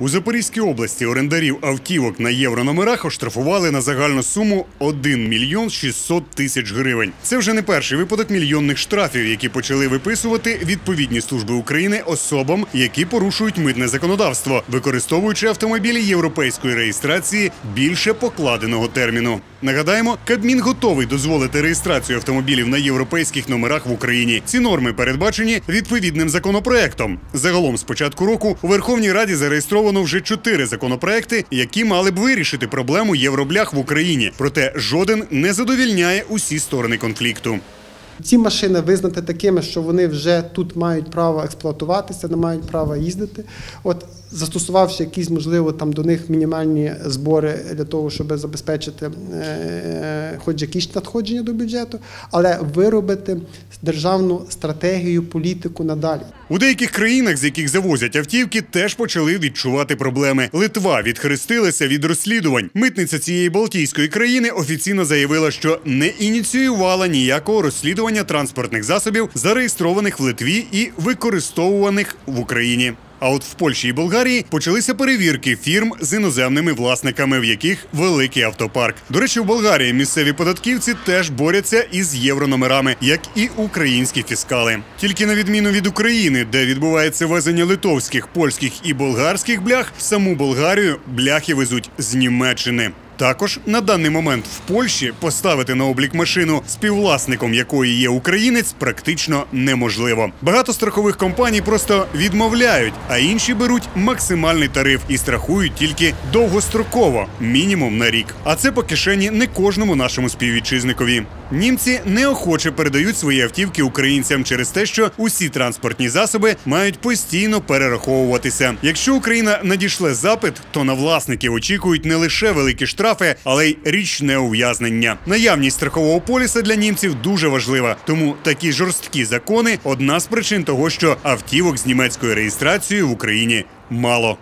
У Запорізькій області орендарів автівок на єврономерах оштрафували на загальну суму 1 мільйон 600 тисяч гривень. Це вже не перший випадок мільйонних штрафів, які почали виписувати відповідні служби України особам, які порушують митне законодавство, використовуючи автомобілі європейської реєстрації більше покладеного терміну. Нагадаємо, Кабмін готовий дозволити реєстрацію автомобілів на європейських номерах в Україні. Ці норми передбачені відповідним законопроектом. Загалом з початку року у Верховній Раді зареєстровано вже чотири законопроекти, які мали б вирішити проблему євроблях в Україні. Проте жоден не задовільняє усі сторони конфлікту. Ці машини визнати такими, що вони вже тут мають право експлуатуватися, не мають права їздити. От застосувавши якісь, можливо, там до них мінімальні збори для того, щоб забезпечити е, хоч якісь надходження до бюджету, але виробити державну стратегію, політику надалі. У деяких країнах, з яких завозять автівки, теж почали відчувати проблеми. Литва відхрестилася від розслідувань. Митниця цієї Балтійської країни офіційно заявила, що не ініціювала ніякого розслідування транспортних засобів, зареєстрованих в Литві і використовуваних в Україні. А от в Польщі і Болгарії почалися перевірки фірм з іноземними власниками, в яких великий автопарк. До речі, в Болгарії місцеві податківці теж борються із єврономерами, як і українські фіскали. Тільки на відміну від України, де відбувається везення литовських, польських і болгарських блях, саму Болгарію бляхи везуть з Німеччини. Також на даний момент в Польщі поставити на облік машину, співвласником якої є українець, практично неможливо. Багато страхових компаній просто відмовляють, а інші беруть максимальний тариф і страхують тільки довгостроково, мінімум на рік. А це по кишені не кожному нашому співвітчизникові. Німці неохоче передають свої автівки українцям через те, що усі транспортні засоби мають постійно перераховуватися. Якщо Україна надішле запит, то на власників очікують не лише великі штрафи, але й річне ув'язнення. Наявність страхового поліса для німців дуже важлива, тому такі жорсткі закони одна з причин того, що автівок з німецькою реєстрацією в Україні мало.